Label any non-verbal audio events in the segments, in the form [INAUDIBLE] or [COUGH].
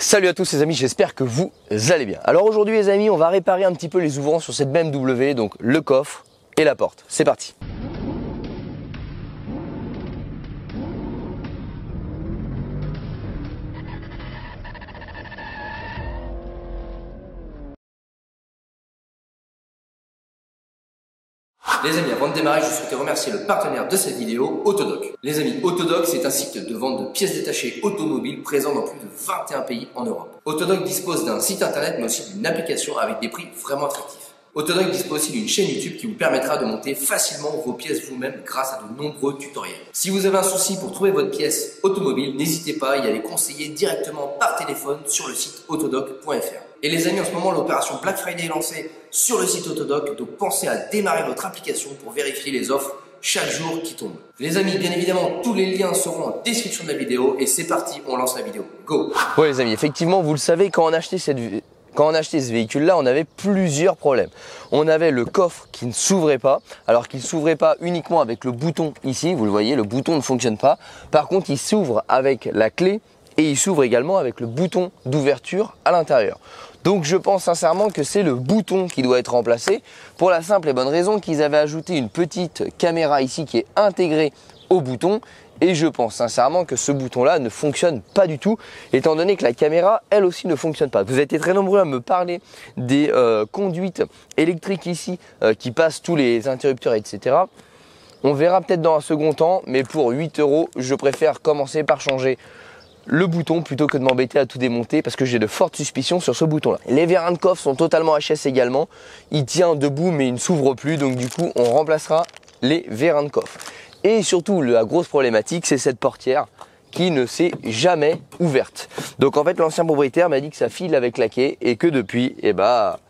Salut à tous les amis, j'espère que vous allez bien. Alors aujourd'hui les amis, on va réparer un petit peu les ouvrants sur cette BMW, donc le coffre et la porte. C'est parti. Les amis, avant de démarrer, je souhaitais remercier le partenaire de cette vidéo, Autodoc. Les amis, Autodoc, c'est un site de vente de pièces détachées automobiles présent dans plus de 21 pays en Europe. Autodoc dispose d'un site internet mais aussi d'une application avec des prix vraiment attractifs. Autodoc dispose aussi d'une chaîne YouTube qui vous permettra de monter facilement vos pièces vous-même grâce à de nombreux tutoriels. Si vous avez un souci pour trouver votre pièce automobile, n'hésitez pas à y aller conseiller directement par téléphone sur le site autodoc.fr. Et les amis, en ce moment, l'opération Black Friday est lancée sur le site Autodoc, donc pensez à démarrer votre application pour vérifier les offres chaque jour qui tombe. Les amis, bien évidemment, tous les liens seront en description de la vidéo et c'est parti, on lance la vidéo. Go Oui les amis, effectivement, vous le savez, quand on quand on a acheté ce véhicule-là, on avait plusieurs problèmes. On avait le coffre qui ne s'ouvrait pas, alors qu'il ne s'ouvrait pas uniquement avec le bouton ici, vous le voyez, le bouton ne fonctionne pas. Par contre, il s'ouvre avec la clé et il s'ouvre également avec le bouton d'ouverture à l'intérieur. Donc je pense sincèrement que c'est le bouton qui doit être remplacé pour la simple et bonne raison qu'ils avaient ajouté une petite caméra ici qui est intégrée au bouton et je pense sincèrement que ce bouton-là ne fonctionne pas du tout, étant donné que la caméra, elle aussi, ne fonctionne pas. Vous avez été très nombreux à me parler des euh, conduites électriques ici euh, qui passent tous les interrupteurs, etc. On verra peut-être dans un second temps, mais pour 8 euros, je préfère commencer par changer le bouton plutôt que de m'embêter à tout démonter parce que j'ai de fortes suspicions sur ce bouton là. Les vérins de coffre sont totalement HS également. Il tient debout mais il ne s'ouvre plus donc du coup on remplacera les vérins de coffre. Et surtout la grosse problématique c'est cette portière qui ne s'est jamais ouverte. Donc en fait l'ancien propriétaire m'a dit que ça file avec la quai et que depuis eh bah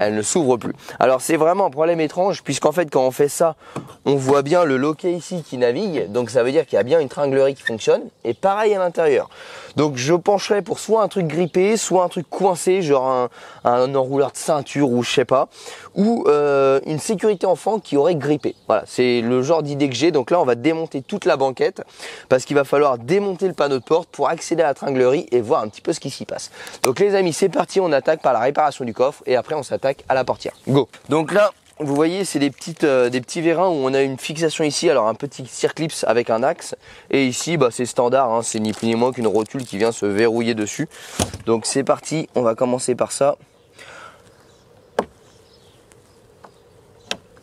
elle ne s'ouvre plus. Alors c'est vraiment un problème étrange puisqu'en fait quand on fait ça, on voit bien le loquet ici qui navigue, donc ça veut dire qu'il y a bien une tringlerie qui fonctionne, et pareil à l'intérieur. Donc je pencherais pour soit un truc grippé, soit un truc coincé, genre un, enrouleur de ceinture ou je sais pas, ou euh, une sécurité enfant qui aurait grippé. Voilà, c'est le genre d'idée que j'ai. Donc là on va démonter toute la banquette parce qu'il va falloir démonter le panneau de porte pour accéder à la tringlerie et voir un petit peu ce qui s'y passe. Donc les amis, c'est parti, on attaque par la réparation du coffre et après on s'attaque à la portière. Go. Donc là vous voyez, c'est des, euh, des petits vérins où on a une fixation ici, alors un petit circlips avec un axe. Et ici, bah, c'est standard, hein, c'est ni plus ni moins qu'une rotule qui vient se verrouiller dessus. Donc c'est parti, on va commencer par ça.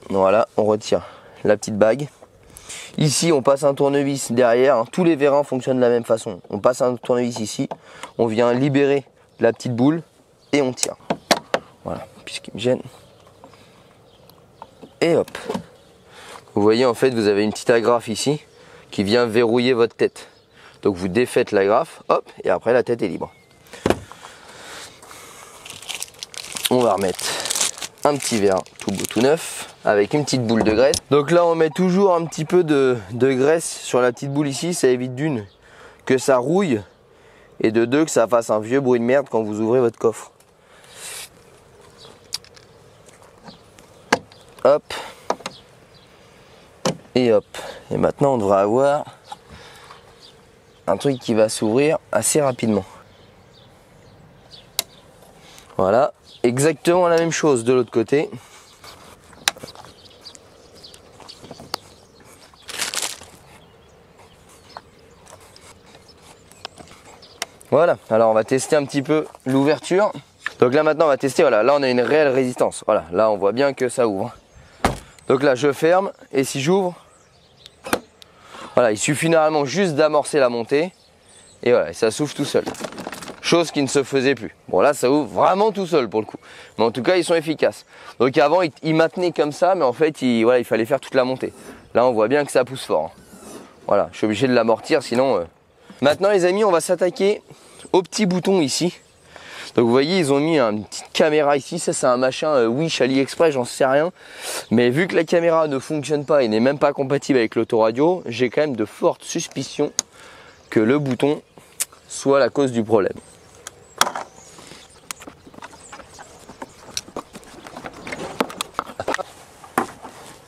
Voilà, on retire la petite bague. Ici, on passe un tournevis derrière. Hein. Tous les vérins fonctionnent de la même façon. On passe un tournevis ici, on vient libérer la petite boule et on tire. Voilà, puisqu'il me gêne et hop. Vous voyez en fait vous avez une petite agrafe ici qui vient verrouiller votre tête. Donc vous défaites l'agrafe, hop, et après la tête est libre. On va remettre un petit verre tout beau tout neuf avec une petite boule de graisse. Donc là on met toujours un petit peu de, graisse sur la petite boule ici, ça évite d'une que ça rouille et de deux que ça fasse un vieux bruit de merde quand vous ouvrez votre coffre. Hop. Et hop. Et maintenant, on devrait avoir un truc qui va s'ouvrir assez rapidement. Voilà. Exactement la même chose de l'autre côté. Voilà, alors on va tester un petit peu l'ouverture. Donc là maintenant on va tester, voilà, là on a une réelle résistance. Voilà, là on voit bien que ça ouvre. Donc là, je ferme et si j'ouvre, voilà, il suffit normalement juste d'amorcer la montée et voilà, ça s'ouvre tout seul. Chose qui ne se faisait plus. Bon là, ça ouvre vraiment tout seul pour le coup. Mais en tout cas, ils sont efficaces. Donc avant, ils, maintenaient comme ça, mais en fait, il, fallait faire toute la montée. Là, on voit bien que ça pousse fort. Hein. Voilà, je suis obligé de l'amortir, sinon... Euh. Maintenant, les amis, on va s'attaquer au petit bouton ici. Donc vous voyez, ils ont mis une petite caméra ici. Ça, c'est un machin euh, Wish AliExpress, j'en sais rien. Mais vu que la caméra ne fonctionne pas et n'est même pas compatible avec l'autoradio, j'ai quand même de fortes suspicions que le bouton soit la cause du problème.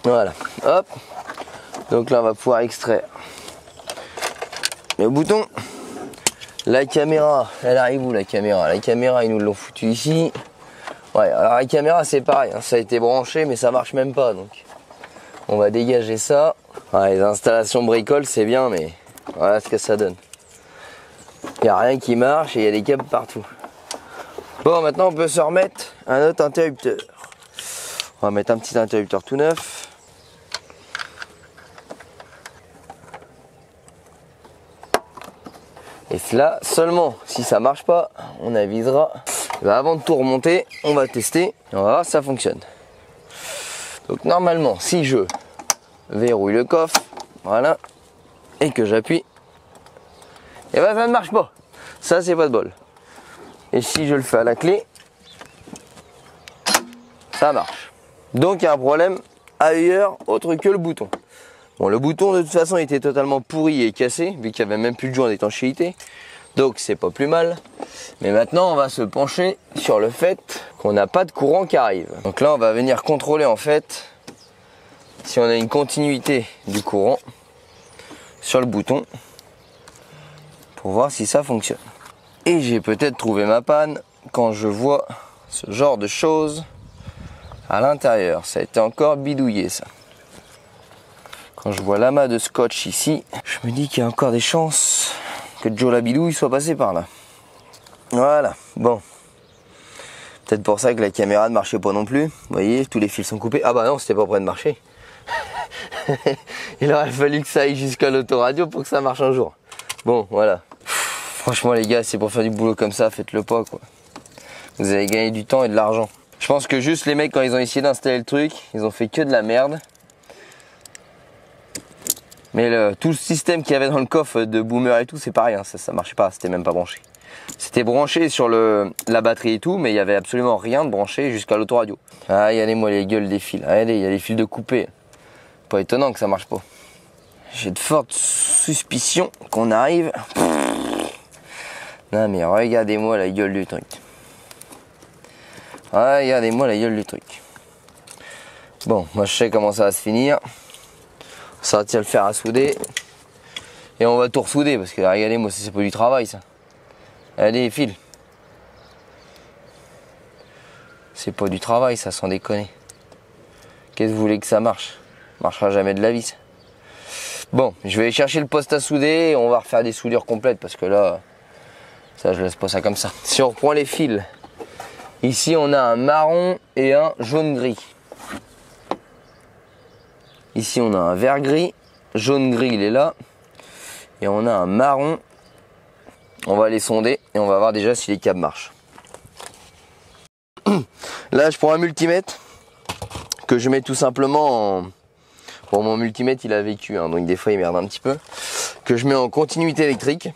Voilà, hop. Donc là, on va pouvoir extraire le bouton. La caméra, elle arrive où la caméra? La caméra, ils nous l'ont foutu ici. Ouais, alors la caméra, c'est pareil, hein, ça a été branché, mais ça marche même pas, donc on va dégager ça. les installations bricole, c'est bien, mais voilà ce que ça donne. Il n'y a rien qui marche et il y a des câbles partout. Bon, maintenant on peut se remettre un autre interrupteur. On va mettre un petit interrupteur tout neuf. Là seulement, si ça marche pas, on avisera. Bah, avant de tout remonter, on va tester. On va voir si ça fonctionne. Donc normalement, si je verrouille le coffre, voilà, et que j'appuie, et eh ben ça ne marche pas. Ça c'est pas de bol. Et si je le fais à la clé, ça marche. Donc il y a un problème ailleurs autre que le bouton. Bon, le bouton de toute façon était totalement pourri et cassé, vu qu'il n'y avait même plus de joint d'étanchéité. Donc c'est pas plus mal. Mais maintenant on va se pencher sur le fait qu'on n'a pas de courant qui arrive. Donc là on va venir contrôler en fait si on a une continuité du courant sur le bouton pour voir si ça fonctionne. Et j'ai peut-être trouvé ma panne quand je vois ce genre de choses à l'intérieur. Ça a été encore bidouillé ça. Quand je vois l'amas de scotch ici, je me dis qu'il y a encore des chances que Joe Labidou soit passé par là. Voilà, bon. Peut-être pour ça que la caméra ne marchait pas non plus. Vous voyez, tous les fils sont coupés. Ah bah non, c'était pas prêt de marcher. [LAUGHS] Il aurait fallu que ça aille jusqu'à l'autoradio pour que ça marche un jour. Bon, voilà. Franchement les gars, c'est pour faire du boulot comme ça, faites-le pas quoi. Vous allez gagner du temps et de l'argent. Je pense que juste les mecs quand ils ont essayé d'installer le truc, ils ont fait que de la merde. Mais tout le système qu'il y avait dans le coffre de boomer et tout, c'est pareil, hein, ça, ça marchait pas, c'était même pas branché. C'était branché sur la batterie et tout, mais il y avait absolument rien de branché jusqu'à l'autoradio. Ah, allez-moi les gueules des fils. Allez, il y a les fils de coupé. Pas étonnant que ça marche pas. J'ai de fortes suspicions qu'on arrive. Non mais regardez-moi la gueule du truc. Regardez-moi la gueule du truc. Bon, moi je sais comment ça va se finir. Ça va le faire à souder. Et on va tout ressouder parce que regardez moi c'est pas du travail ça. Allez file. C'est pas du travail ça sans déconner. Qu'est-ce que vous voulez que ça marche? Marchera jamais de la vis. Bon, je vais chercher le poste à souder et on va refaire des soudures complètes parce que là, ça je laisse pas ça comme ça. Si on reprend les fils, ici on a un marron et un jaune gris. Ici, on a un vert gris. Jaune gris, il est là. Et on a un marron. On va les sonder et on va voir déjà si les câbles marchent. [CLEARS THROAT] Là, je prends un multimètre que je mets tout simplement en... Bon, mon multimètre, il a vécu, hein, donc des fois, il merde un petit peu. Que je mets en continuité électrique.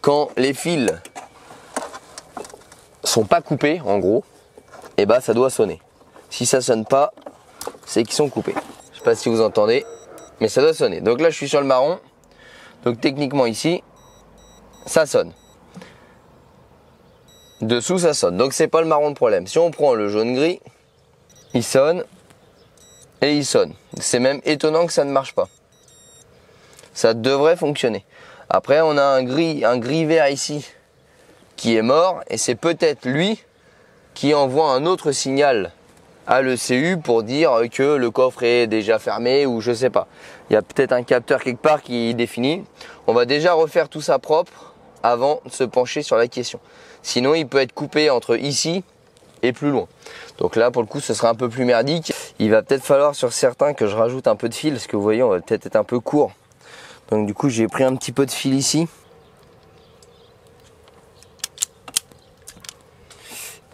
Quand les fils sont pas coupés, en gros, et eh bah ben, ça doit sonner. Si ça sonne pas, c'est qu'ils sont coupés pas si vous entendez, mais ça doit sonner. Donc là, je suis sur le marron. Donc techniquement ici, ça sonne. Dessous, ça sonne. Donc c'est pas le marron de problème. Si on prend le jaune-gris, il sonne et il sonne. C'est même étonnant que ça ne marche pas. Ça devrait fonctionner. Après, on a un gris, un gris vert ici qui est mort et c'est peut-être lui qui envoie un autre signal à l'ECU pour dire que le coffre est déjà fermé ou je sais pas. Il y a peut-être un capteur quelque part qui définit. On va déjà refaire tout ça propre avant de se pencher sur la question. Sinon, il peut être coupé entre ici et plus loin. Donc là, pour le coup, ce sera un peu plus merdique. Il va peut-être falloir sur certains que je rajoute un peu de fil, parce que vous voyez, on va peut-être être un peu court. Donc du coup, j'ai pris un petit peu de fil ici.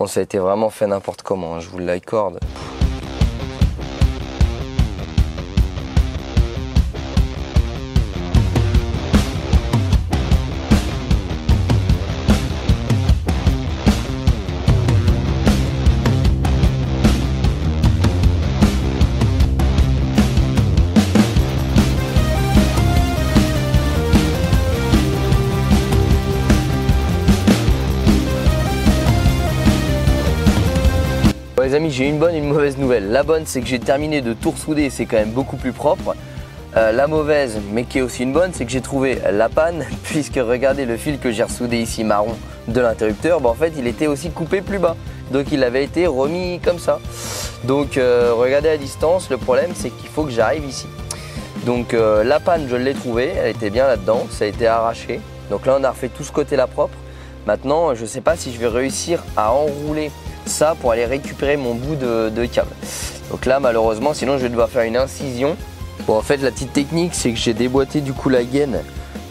Bon, ça a été vraiment fait n'importe comment, hein, je vous l'accorde. Les amis, j'ai une bonne et une mauvaise nouvelle. La bonne, c'est que j'ai terminé de tout ressouder, c'est quand même beaucoup plus propre. Euh, la mauvaise, mais qui est aussi une bonne, c'est que j'ai trouvé la panne, [LAUGHS] puisque regardez le fil que j'ai ressoudé ici marron de l'interrupteur, bah, en fait il était aussi coupé plus bas. Donc il avait été remis comme ça. Donc euh, regardez à distance, le problème c'est qu'il faut que j'arrive ici. Donc euh, la panne je l'ai trouvée, elle était bien là-dedans, ça a été arraché. Donc là on a refait tout ce côté là propre. Maintenant je ne sais pas si je vais réussir à enrouler ça pour aller récupérer mon bout de, câble. Donc là malheureusement sinon je vais devoir faire une incision Bon, en fait, la petite technique, c'est que j'ai déboîté du coup la gaine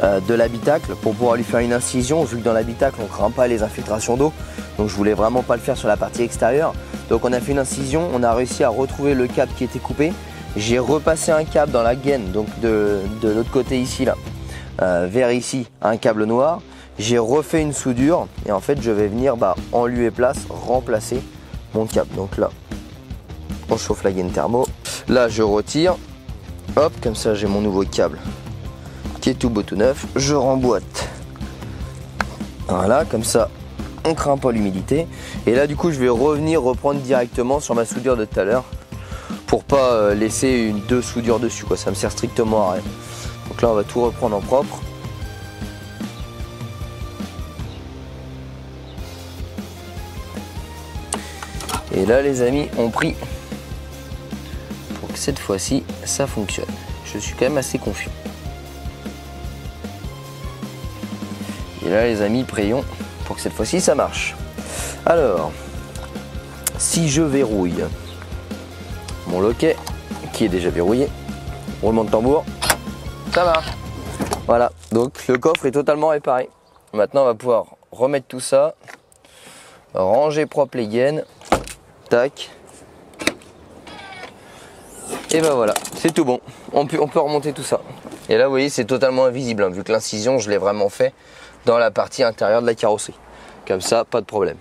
euh, de l'habitacle pour pouvoir lui faire une incision, vu que dans l'habitacle, on craint pas les infiltrations d'eau. Donc, je voulais vraiment pas le faire sur la partie extérieure. Donc, on a fait une incision, on a réussi à retrouver le câble qui était coupé. J'ai repassé un câble dans la gaine, donc de, l'autre côté ici, là, euh, vers ici, un câble noir. J'ai refait une soudure et en fait, je vais venir bah, en lieu et place remplacer mon câble. Donc là, on chauffe la gaine thermo. Là, je retire Hop, comme ça j'ai mon nouveau câble qui est tout beau tout neuf. Je remboîte. Voilà, comme ça on craint pas l'humidité. Et là du coup je vais revenir reprendre directement sur ma soudure de tout à l'heure pour pas euh, laisser une deux soudures dessus quoi. Ça me sert strictement à rien. Donc là on va tout reprendre en propre. Et là les amis on prie cette fois-ci, ça fonctionne. Je suis quand même assez confiant. Et là, les amis, prions pour que cette fois-ci, ça marche. Alors, si je verrouille mon loquet, qui est déjà verrouillé, roulement de tambour, ça marche. Voilà, donc le coffre est totalement réparé. Maintenant, on va pouvoir remettre tout ça, ranger propre les gaines, et ben voilà, c'est tout bon. On peut, on peut remonter tout ça. Et là, vous voyez, c'est totalement invisible, hein, vu que l'incision, je l'ai vraiment fait dans la partie intérieure de la carrosserie. Comme ça, pas de problème.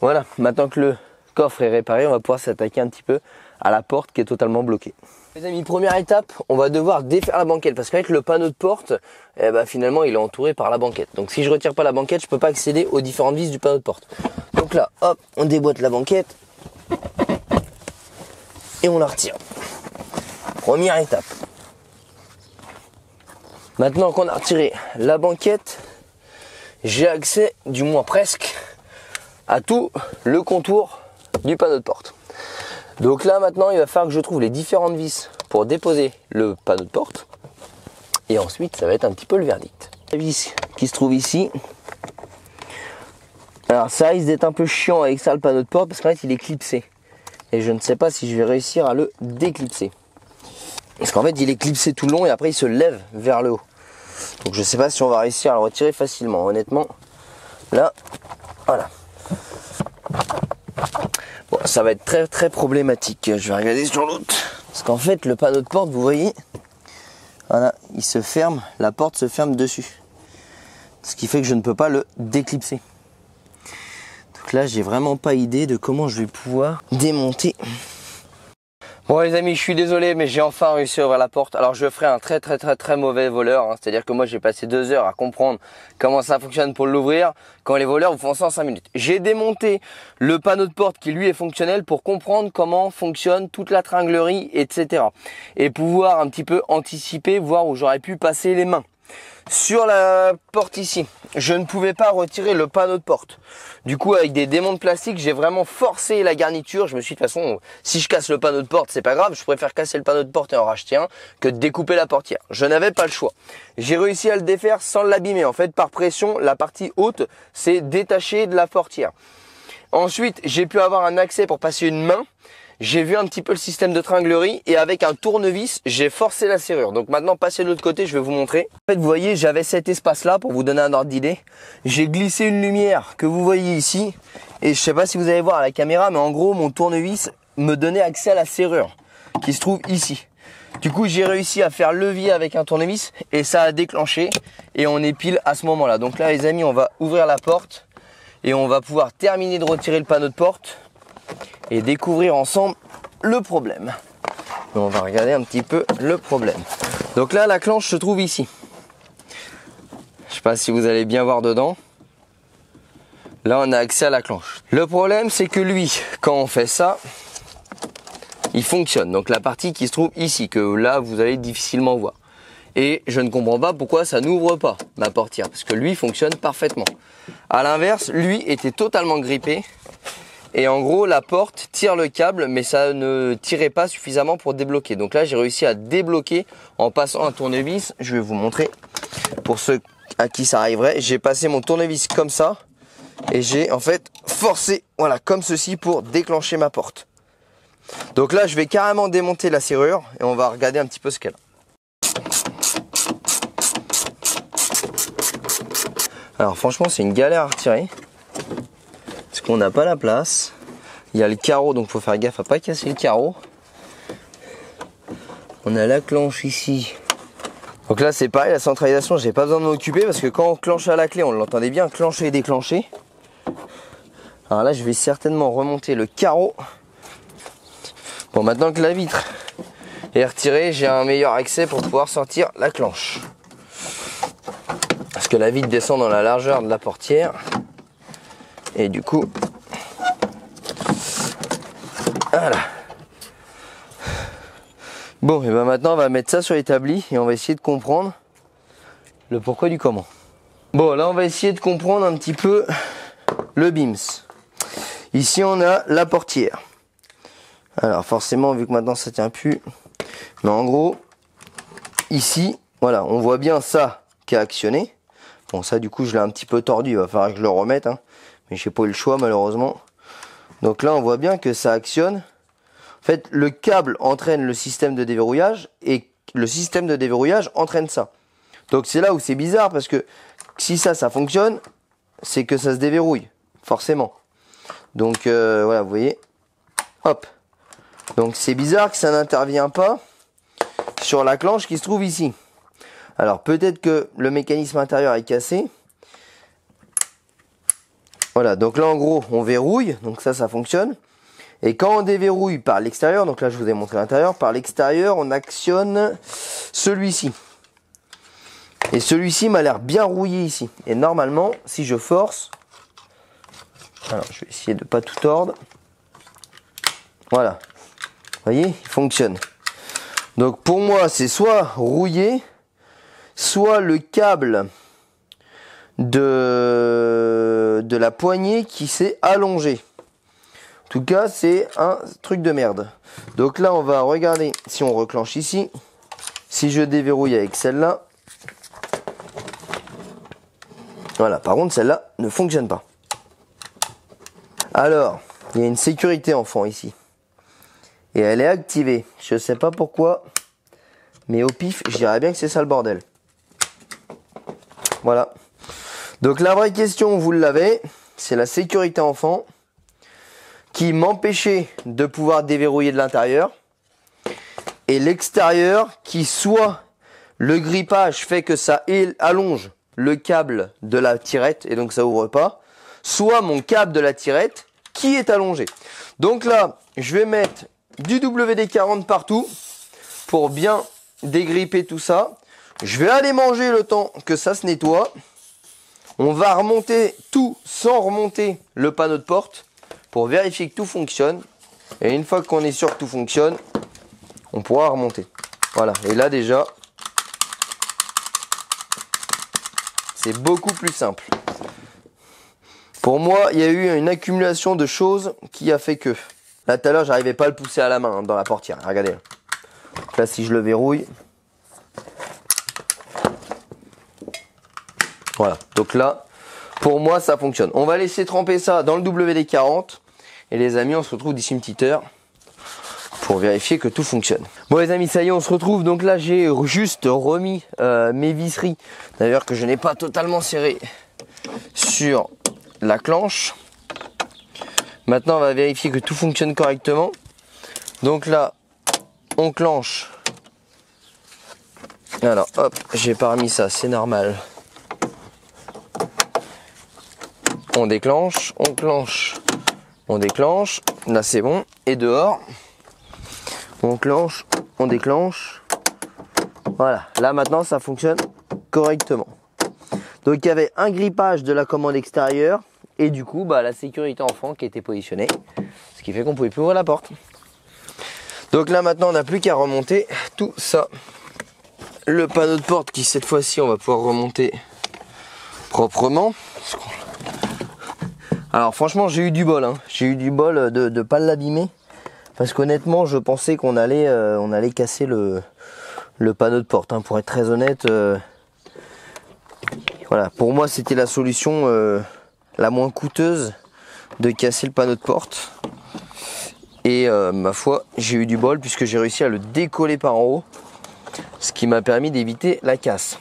Voilà, maintenant que le coffre est réparé, on va pouvoir s'attaquer un petit peu à la porte qui est totalement bloquée. Les amis, première étape, on va devoir défaire la banquette parce qu'avec le panneau de porte, eh ben, finalement il est entouré par la banquette. Donc si je retire pas la banquette, je peux pas accéder aux différentes vis du panneau de porte. Donc là, hop, on déboîte la banquette et on la retire. Première étape. Maintenant qu'on a retiré la banquette, j'ai accès, du moins presque, à tout le contour du panneau de porte. Donc là maintenant il va falloir que je trouve les différentes vis pour déposer le panneau de porte. Et ensuite ça va être un petit peu le verdict. La vis qui se trouve ici. Alors ça risque d'être un peu chiant avec ça le panneau de porte parce qu'en fait il est clipsé et je ne sais pas si je vais réussir à le déclipser. Parce qu'en fait il est clipsé tout le long et après il se lève vers le haut. Donc je ne sais pas si on va réussir à le retirer facilement. Honnêtement, là, voilà. Ça va être très très problématique. Je vais regarder sur l'autre. Parce qu'en fait le panneau de porte, vous voyez, voilà, il se ferme, la porte se ferme dessus. Ce qui fait que je ne peux pas le déclipser là, j'ai vraiment pas idée de comment je vais pouvoir démonter. Bon les amis, je suis désolé, mais j'ai enfin réussi à ouvrir la porte. Alors je ferai un très très très très mauvais voleur. Hein. C'est-à-dire que moi j'ai passé deux heures à comprendre comment ça fonctionne pour l'ouvrir, quand les voleurs vous font ça en cinq minutes. J'ai démonté le panneau de porte qui lui est fonctionnel pour comprendre comment fonctionne toute la tringlerie, etc. Et pouvoir un petit peu anticiper, voir où j'aurais pu passer les mains. Sur la porte ici, je ne pouvais pas retirer le panneau de porte. Du coup, avec des démons de plastique, j'ai vraiment forcé la garniture. Je me suis dit, de toute façon, si je casse le panneau de porte, c'est pas grave. Je préfère casser le panneau de porte et en racheter un que de découper la portière. Je n'avais pas le choix. J'ai réussi à le défaire sans l'abîmer. En fait, par pression, la partie haute s'est détachée de la portière. Ensuite, j'ai pu avoir un accès pour passer une main j'ai vu un petit peu le système de tringlerie et avec un tournevis, j'ai forcé la serrure. Donc maintenant, passez de l'autre côté, je vais vous montrer. En fait, vous voyez, j'avais cet espace-là pour vous donner un ordre d'idée. J'ai glissé une lumière que vous voyez ici. Et je sais pas si vous allez voir à la caméra, mais en gros, mon tournevis me donnait accès à la serrure qui se trouve ici. Du coup, j'ai réussi à faire levier avec un tournevis et ça a déclenché et on est pile à ce moment-là. Donc là, les amis, on va ouvrir la porte et on va pouvoir terminer de retirer le panneau de porte et découvrir ensemble le problème. on va regarder un petit peu le problème. Donc là, la clenche se trouve ici. Je sais pas si vous allez bien voir dedans. Là, on a accès à la clenche. Le problème, c'est que lui, quand on fait ça, il fonctionne. Donc la partie qui se trouve ici, que là vous allez difficilement voir. Et je ne comprends pas pourquoi ça n'ouvre pas ma portière, parce que lui fonctionne parfaitement. À l'inverse, lui était totalement grippé. Et en gros, la porte tire le câble, mais ça ne tirait pas suffisamment pour débloquer. Donc là, j'ai réussi à débloquer en passant un tournevis. Je vais vous montrer pour ceux à qui ça arriverait. J'ai passé mon tournevis comme ça et j'ai en fait forcé, voilà, comme ceci pour déclencher ma porte. Donc là, je vais carrément démonter la serrure et on va regarder un petit peu ce qu'elle a. Alors franchement, c'est une galère à retirer qu'on n'a pas la place. Il y a le carreau, donc faut faire gaffe à pas casser le carreau. On a la clenche ici. Donc là, c'est pareil, la centralisation, j'ai pas besoin de m'occuper parce que quand on clenche à la clé, on l'entendait bien clencher et déclencher. Alors là, je vais certainement remonter le carreau. Bon, maintenant que la vitre est retirée, j'ai un meilleur accès pour pouvoir sortir la clenche. Parce que la vitre descend dans la largeur de la portière. Et du coup, voilà. Bon, et ben maintenant on va mettre ça sur l'établi et on va essayer de comprendre le pourquoi du comment. Bon, là on va essayer de comprendre un petit peu le BIMS. Ici, on a la portière. Alors, forcément, vu que maintenant ça tient plus, mais en gros, ici, voilà, on voit bien ça qui a actionné. Bon, ça, du coup, je l'ai un petit peu tordu. Il va falloir que je le remette, hein. Mais j'ai pas eu le choix, malheureusement. Donc là, on voit bien que ça actionne. En fait, le câble entraîne le système de déverrouillage et le système de déverrouillage entraîne ça. Donc c'est là où c'est bizarre parce que si ça, ça fonctionne, c'est que ça se déverrouille, forcément. Donc euh, voilà, vous voyez. Hop. Donc c'est bizarre que ça n'intervient pas sur la clenche qui se trouve ici. Alors peut-être que le mécanisme intérieur est cassé. Voilà, donc là en gros on verrouille, donc ça ça fonctionne. Et quand on déverrouille par l'extérieur, donc là je vous ai montré l'intérieur, par l'extérieur on actionne celui-ci. Et celui-ci m'a l'air bien rouillé ici. Et normalement, si je force, alors, je vais essayer de pas tout tordre. Voilà. Vous voyez, il fonctionne. Donc pour moi, c'est soit rouillé, soit le câble de, la poignée qui s'est allongé. En tout cas, c'est un truc de merde. Donc là, on va regarder si on reclenche ici. Si je déverrouille avec celle-là. Voilà, par contre, celle-là ne fonctionne pas. Alors, il y a une sécurité enfant ici. Et elle est activée. Je sais pas pourquoi. Mais au pif, je dirais bien que c'est ça le bordel. Voilà. Donc la vraie question, vous l'avez, c'est la sécurité enfant qui m'empêchait de pouvoir déverrouiller de l'intérieur. Et l'extérieur qui soit le grippage fait que ça allonge le câble de la tirette et donc ça ouvre pas soit mon câble de la tirette qui est allongé. Donc là, je vais mettre du WD-40 partout pour bien dégripper tout ça. Je vais aller manger le temps que ça se nettoie. On va remonter tout sans remonter le panneau de porte pour vérifier que tout fonctionne. Et une fois qu'on est sûr que tout fonctionne, on pourra remonter. Voilà. Et là déjà, c'est beaucoup plus simple. Pour moi, il y a eu une accumulation de choses qui a fait que. Là, tout à l'heure, j'arrivais pas à le pousser à la main hein, dans la portière. Regardez. là, si je le verrouille. Voilà. Donc là, pour moi, ça fonctionne. On va laisser tremper ça dans le WD-40. Et les amis, on se retrouve d'ici une petite heure pour vérifier que tout fonctionne. Bon les amis, ça y est, on se retrouve. Donc là, j'ai juste remis euh, mes visseries. D'ailleurs, que je n'ai pas totalement serré sur la clenche. Maintenant, on va vérifier que tout fonctionne correctement. Donc là, on clenche. Alors, hop, j'ai pas remis ça, c'est normal. On déclenche, on clenche, on déclenche. Là, c'est bon. Et dehors, on clenche, on déclenche. Voilà, là maintenant, ça fonctionne correctement. Donc il y avait un grippage de la commande extérieure et du coup bah, la sécurité enfant qui était positionnée, ce qui fait qu'on pouvait plus ouvrir la porte. Donc là maintenant on n'a plus qu'à remonter tout ça. Le panneau de porte qui cette fois-ci on va pouvoir remonter proprement. Alors franchement j'ai eu du bol, hein. j'ai eu du bol de ne pas l'abîmer. Parce qu'honnêtement je pensais qu'on allait, euh, casser le, panneau de porte. Hein. Pour être très honnête, euh, voilà, pour moi c'était la solution euh, la moins coûteuse de casser le panneau de porte. Et ma foi, j'ai eu du bol puisque j'ai réussi à le décoller par en haut, ce qui m'a permis d'éviter la casse.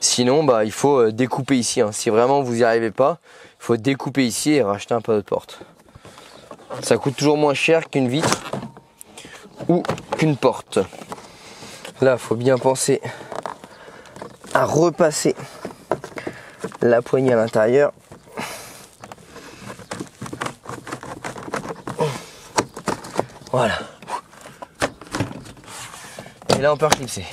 Sinon, bah, il faut découper ici. Hein. Si vraiment vous n'y arrivez pas, faut découper ici et racheter un panneau de porte. Ça coûte toujours moins cher qu'une vitre ou qu'une porte. Là, faut bien penser à repasser la poignée à l'intérieur. Voilà. Et là, on peut reclipser.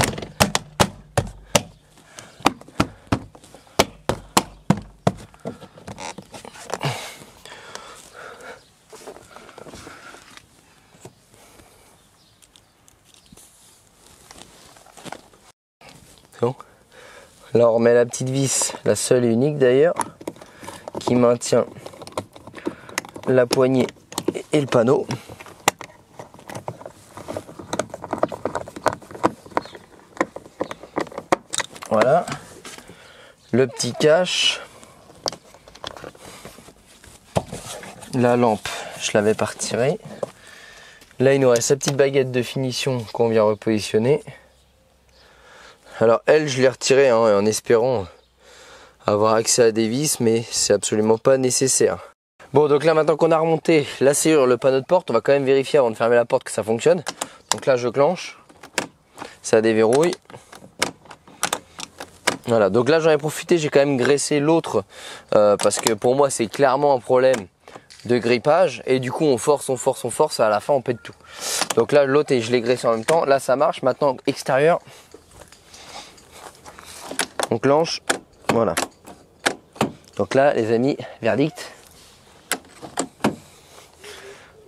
On remet la petite vis, la seule et unique d'ailleurs, qui maintient la poignée et le panneau. Voilà. Le petit cache. La lampe, je l'avais pas retirée. Là, il nous reste sa petite baguette de finition qu'on vient repositionner. Alors elle, je l'ai retirée hein, en espérant avoir accès à des vis, mais c'est absolument pas nécessaire. Bon, donc là maintenant qu'on a remonté la serrure, le panneau de porte, on va quand même vérifier avant de fermer la porte que ça fonctionne. Donc là, je clenche, ça déverrouille. Voilà, donc là j'en ai profité, j'ai quand même graissé l'autre euh, parce que pour moi c'est clairement un problème de grippage et du coup on force, on force, on force, et à la fin on pète tout. Donc là l'autre je l'ai graissé en même temps, là ça marche. Maintenant extérieur, on clenche, voilà. Donc là, les amis, verdict.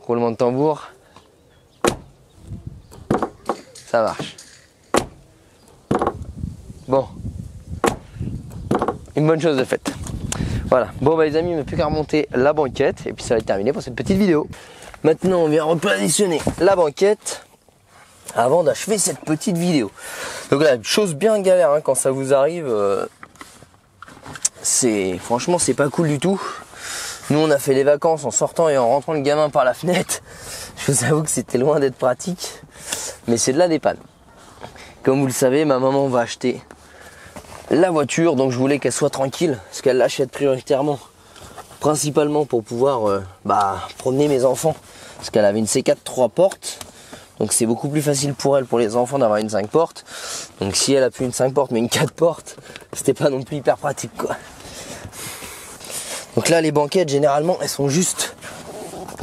Roulement de tambour. Ça marche. Bon. Une bonne chose de faite. Voilà. Bon bah les amis, il ne plus qu'à remonter la banquette et puis ça va être terminé pour cette petite vidéo. Maintenant, on vient repositionner la banquette avant d'achever cette petite vidéo. Donc là, chose bien galère hein, quand ça vous arrive. Euh, franchement c'est pas cool du tout. Nous on a fait les vacances en sortant et en rentrant le gamin par la fenêtre. [LAUGHS] Je vous avoue que c'était loin d'être pratique, mais c'est de la dépanne. Comme vous le savez, ma maman va acheter la voiture, donc je voulais qu'elle soit tranquille, parce qu'elle l'achète prioritairement, principalement pour pouvoir euh, bah, promener mes enfants, parce qu'elle avait une C4 3 portes, donc c'est beaucoup plus facile pour elle, pour les enfants, d'avoir une 5 portes. Donc si elle a plus une 5 portes mais une 4 portes, c'était pas non plus hyper pratique quoi. Donc là les banquettes généralement elles sont juste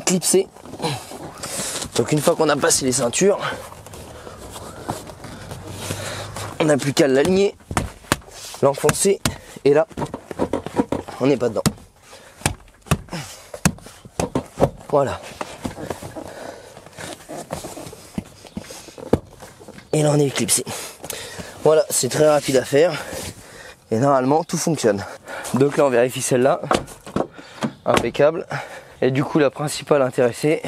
clipsées. Donc une fois qu'on a passé les ceintures, on n'a plus qu'à l'aligner, l'enfoncer et là on n'est pas dedans. Voilà. Et là on est éclipsé. Voilà, c'est très rapide à faire et normalement tout fonctionne. Donc là on vérifie celle-là, impeccable. Et du coup la principale intéressée,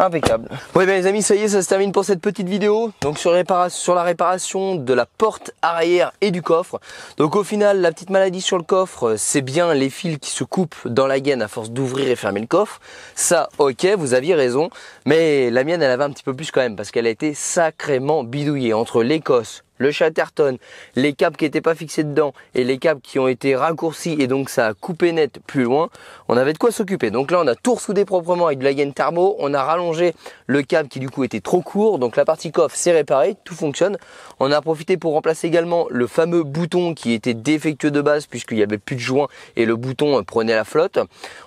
impeccable. Ouais ben les amis, ça y est, ça se termine pour cette petite vidéo. Donc sur, sur, la réparation de la porte arrière et du coffre. Donc au final, la petite maladie sur le coffre, c'est bien les fils qui se coupent dans la gaine à force d'ouvrir et fermer le coffre. Ça, ok, vous aviez raison. Mais la mienne, elle avait un petit peu plus quand même parce qu'elle a été sacrément bidouillée entre l'Écosse, le Chatterton, les câbles qui n'étaient pas fixés dedans et les câbles qui ont été raccourcis et donc ça a coupé net plus loin, on avait de quoi s'occuper. Donc là on a tout ressoudé proprement avec de la gaine thermo, on a rallongé le câble qui du coup était trop court, donc la partie coffre c'est réparé, tout fonctionne. On a profité pour remplacer également le fameux bouton qui était défectueux de base puisqu'il n'y avait plus de joint et le bouton prenait la flotte.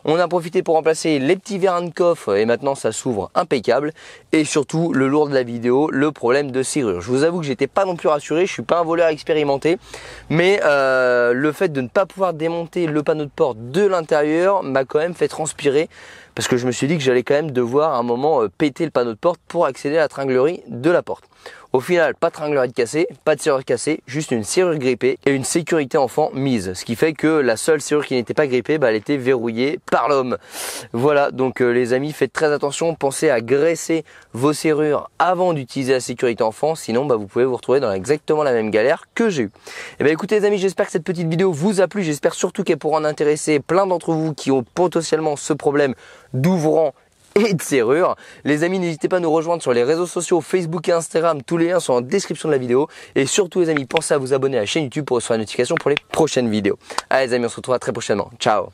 On a profité pour remplacer les petits vérins de coffre et maintenant ça s'ouvre impeccable. Et surtout le lourd de la vidéo, le problème de serrure. Je vous avoue que j'étais pas non plus rassuré rassurer, je suis pas un voleur expérimenté, mais euh, le fait de ne pas pouvoir démonter le panneau de porte de l'intérieur m'a quand même fait transpirer parce que je me suis dit que j'allais quand même devoir à un moment euh, péter le panneau de porte pour accéder à la tringlerie de la porte. Au final, pas de tringlerie cassée, pas de serrure cassée, juste une serrure grippée et une sécurité enfant mise. Ce qui fait que la seule serrure qui n'était pas grippée, bah, elle était verrouillée par l'homme. Voilà, donc euh, les amis, faites très attention, pensez à graisser vos serrures avant d'utiliser la sécurité enfant, sinon bah, vous pouvez vous retrouver dans exactement la même galère que j'ai eu. Et eh bien écoutez les amis, j'espère que cette petite vidéo vous a plu, j'espère surtout qu'elle pourra en intéresser plein d'entre vous qui ont potentiellement ce problème d'ouvrant et de serrure. Les amis, n'hésitez pas à nous rejoindre sur les réseaux sociaux Facebook et Instagram. Tous les liens sont en description de la vidéo. Et surtout, les amis, pensez à vous abonner à la chaîne YouTube pour recevoir les notifications pour les prochaines vidéos. Allez, les amis, on se retrouve très prochainement. Ciao